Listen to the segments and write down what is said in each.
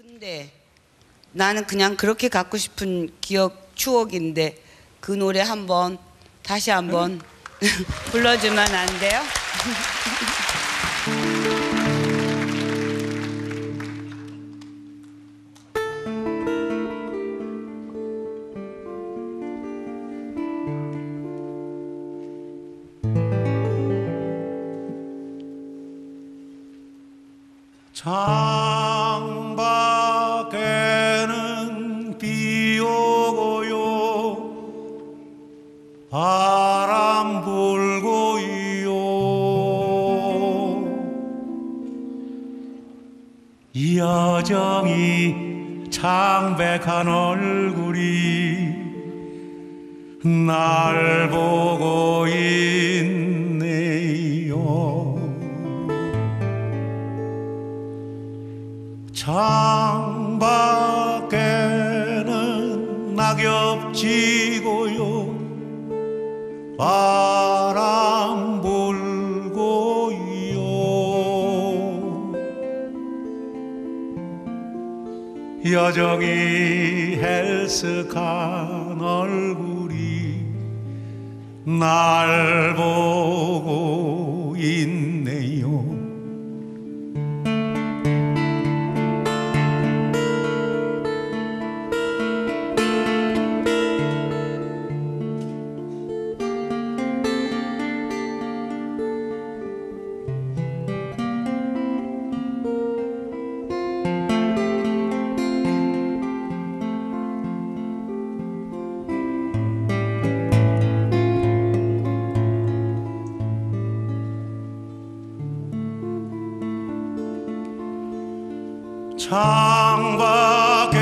근데 나는 그냥 그렇게 갖고 싶은 기억 추억인데 그 노래 한번 다시 한번 불러주면 안 돼요? 창 불고요. 여정이 창백한 얼굴이 날 보고 있네요. 창밖에는 낙엽 지고요 바람 불고요 여정이 헬스한 얼굴이 날 보고 창밖에는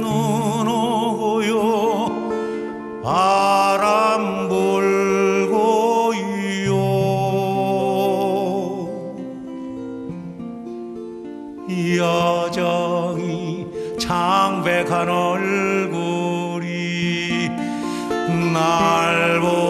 눈 오고요. 바람 불고요. 여정이 창백한 얼굴이 날 보고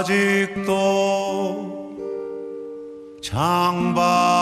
아직도 창밖에